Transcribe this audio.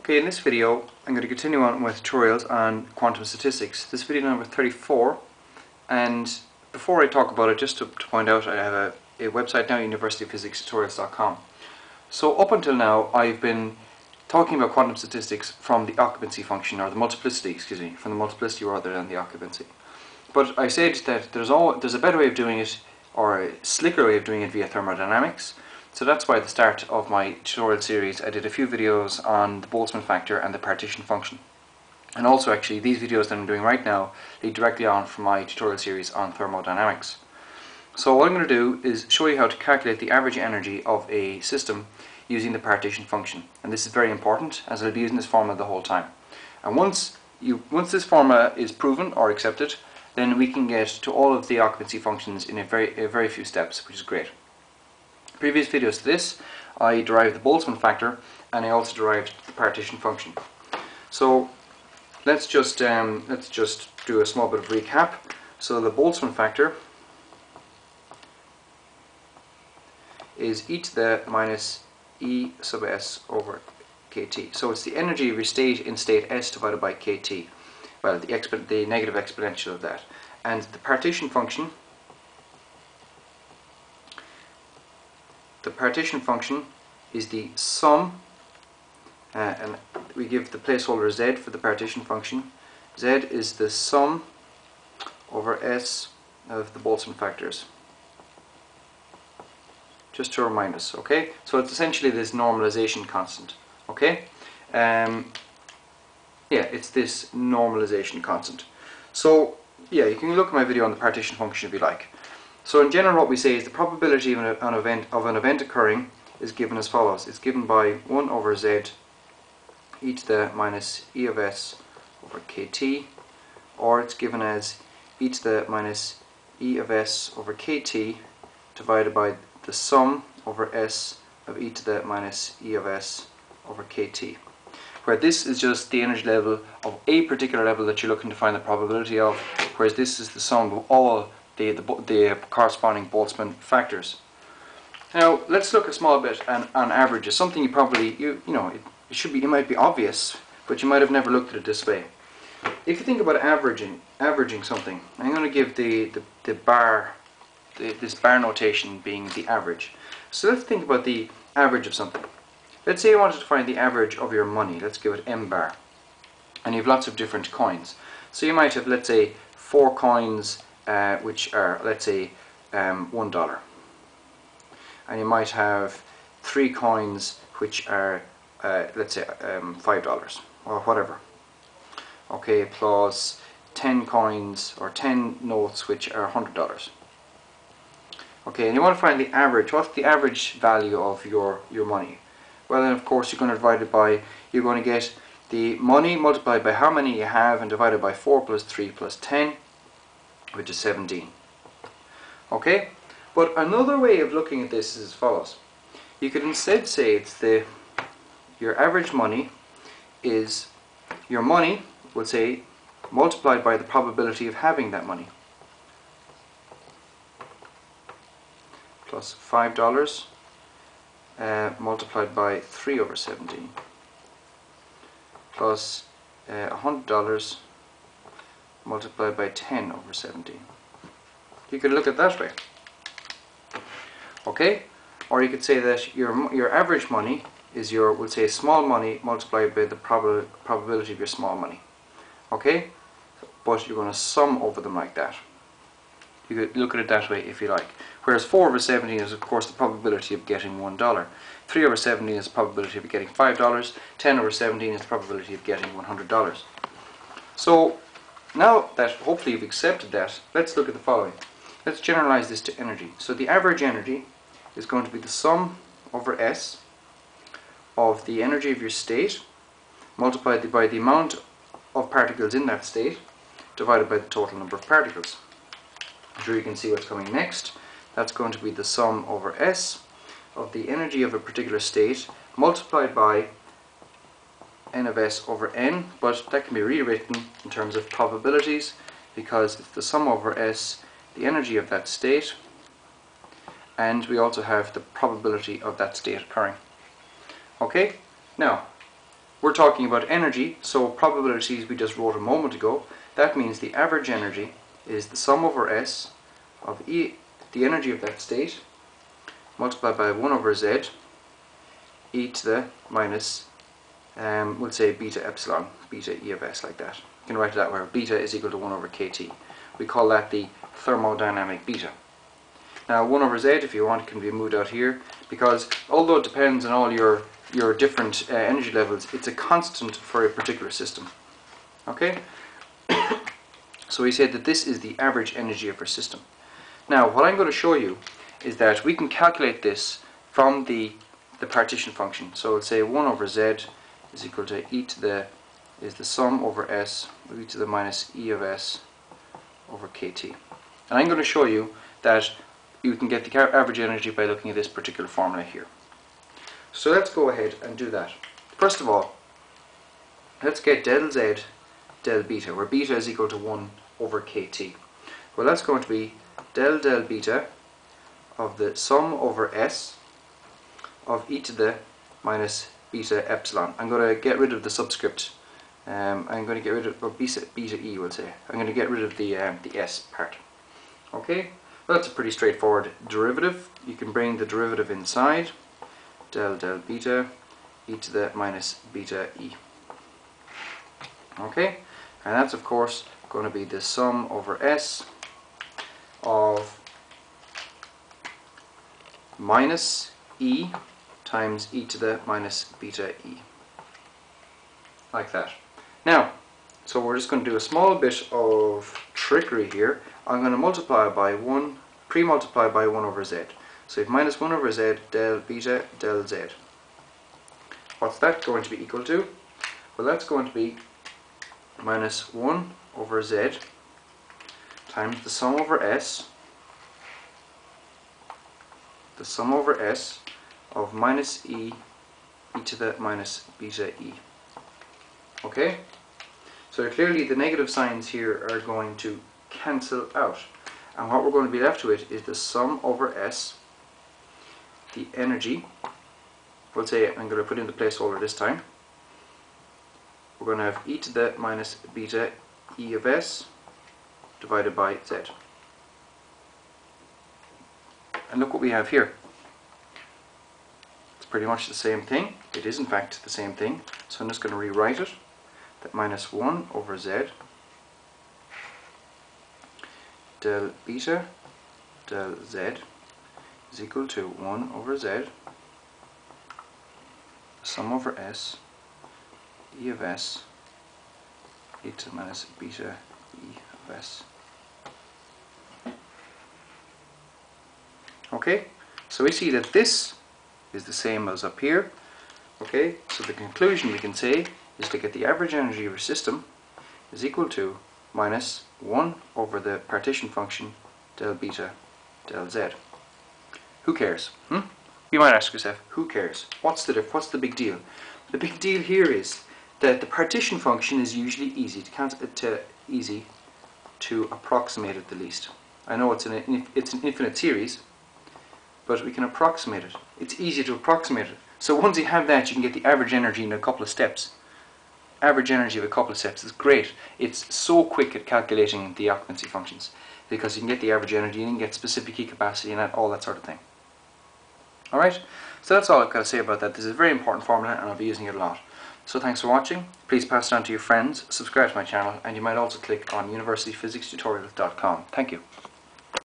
Okay, in this video I'm going to continue on with tutorials on quantum statistics. This video number 34 and before I talk about it, just to, to point out I have a, a website now, universityofphysicstutorials.com. So up until now I've been talking about quantum statistics from the occupancy function, or the multiplicity, excuse me, from the multiplicity rather than the occupancy. But I said that there's, all, there's a better way of doing it, or a slicker way of doing it via thermodynamics, so that's why at the start of my tutorial series I did a few videos on the Boltzmann factor and the partition function. And also actually these videos that I'm doing right now lead directly on from my tutorial series on thermodynamics. So what I'm going to do is show you how to calculate the average energy of a system using the partition function. And this is very important as I'll be using this formula the whole time. And once you once this formula is proven or accepted, then we can get to all of the occupancy functions in a very, a very few steps, which is great previous videos to this, I derived the Boltzmann factor and I also derived the partition function. So let's just um, let's just do a small bit of recap. So the Boltzmann factor is e to the minus e sub s over kt. So it's the energy of state in state s divided by kt. Well, the, the negative exponential of that. And the partition function the partition function is the sum uh, and we give the placeholder z for the partition function. Z is the sum over s of the Boltzmann factors. Just to remind us okay? So it's essentially this normalization constant okay? Um, yeah it's this normalization constant. So yeah you can look at my video on the partition function if you like so in general what we say is the probability of an, event, of an event occurring is given as follows. It's given by 1 over z e to the minus e of s over kt or it's given as e to the minus e of s over kt divided by the sum over s of e to the minus e of s over kt where this is just the energy level of a particular level that you're looking to find the probability of whereas this is the sum of all the, the, the corresponding Boltzmann factors. Now let's look a small bit on, on averages, something you probably, you, you know, it, it should be, it might be obvious, but you might have never looked at it this way. If you think about averaging, averaging something, I'm going to give the, the, the bar, the, this bar notation being the average. So let's think about the average of something. Let's say you wanted to find the average of your money, let's give it M bar. And you have lots of different coins. So you might have, let's say, four coins uh, which are let's say um, one dollar. And you might have three coins which are uh, let's say um, five dollars or whatever. Okay plus 10 coins or 10 notes which are hundred dollars. Okay and you want to find the average what's the average value of your your money? Well then of course you're going to divide it by you're going to get the money multiplied by how many you have and divided by 4 plus 3 plus 10 which is 17. Okay? But another way of looking at this is as follows. You could instead say it's the your average money is your money, we'll say, multiplied by the probability of having that money. Plus $5 uh, multiplied by 3 over 17 plus uh, $100 multiplied by 10 over 17. You could look at that way. Okay? Or you could say that your, your average money is your, we'll say small money multiplied by the prob probability of your small money. Okay? But you're going to sum over them like that. You could look at it that way if you like. Whereas 4 over 17 is of course the probability of getting $1. 3 over 17 is the probability of getting $5. 10 over 17 is the probability of getting $100. So now that hopefully you've accepted that, let's look at the following. Let's generalize this to energy. So the average energy is going to be the sum over S of the energy of your state multiplied by the amount of particles in that state divided by the total number of particles. I'm sure you can see what's coming next. That's going to be the sum over S of the energy of a particular state multiplied by n of s over n, but that can be rewritten in terms of probabilities because it's the sum over s, the energy of that state, and we also have the probability of that state occurring. Okay, now we're talking about energy, so probabilities we just wrote a moment ago. That means the average energy is the sum over S of E, the energy of that state, multiplied by 1 over Z, e to the minus, um, we'll say beta epsilon, beta E of S like that. You can write it that way, beta is equal to 1 over kT. We call that the thermodynamic beta. Now 1 over z, if you want, can be moved out here because although it depends on all your, your different uh, energy levels, it's a constant for a particular system. Okay? so we said that this is the average energy of our system. Now what I'm going to show you is that we can calculate this from the, the partition function. So let's say 1 over z is equal to e to the is the sum over s e to the minus e of s over kt. And I'm going to show you that you can get the average energy by looking at this particular formula here. So let's go ahead and do that. First of all, let's get del z del beta, where beta is equal to 1 over kt. Well, that's going to be del del beta of the sum over s of e to the minus beta epsilon. I'm going to get rid of the subscript. Um, I'm going to get rid of or beta, beta e, we'll say. I'm going to get rid of the um, the s part. Okay. Well, that's a pretty straightforward derivative. You can bring the derivative inside, del del beta e to the minus beta e. Okay, and that's of course going to be the sum over s of minus e times e to the minus beta e. Like that. Now, so we're just going to do a small bit of trickery here. I'm going to multiply by 1, pre-multiply by 1 over z. So we have minus 1 over z del beta del z. What's that going to be equal to? Well that's going to be minus 1 over z times the sum over s the sum over s of minus e e to the minus beta e. Okay? So clearly the negative signs here are going to cancel out. And what we're going to be left with is the sum over S, the energy. We'll say I'm going to put in the placeholder this time. We're going to have e to the minus beta e of S divided by Z. And look what we have here. Pretty much the same thing. It is in fact the same thing. So I'm just going to rewrite it. That minus 1 over Z del beta del z is equal to 1 over z sum over s e of s e to the minus beta e of s. Okay, so we see that this is the same as up here. Okay, so the conclusion we can say is to get the average energy of a system is equal to minus 1 over the partition function del beta del z. Who cares? Hmm? You might ask yourself, who cares? What's the what's the big deal? The big deal here is that the partition function is usually easy to, to easy to approximate at the least. I know it's an it's an infinite series, but we can approximate it. It's easy to approximate it. So once you have that, you can get the average energy in a couple of steps average energy of a couple of steps is great. It's so quick at calculating the occupancy functions because you can get the average energy, and you can get specific heat capacity and all that sort of thing. Alright, so that's all I've got to say about that. This is a very important formula and I'll be using it a lot. So thanks for watching. Please pass it on to your friends, subscribe to my channel, and you might also click on universityphysicstutorial.com. Thank you.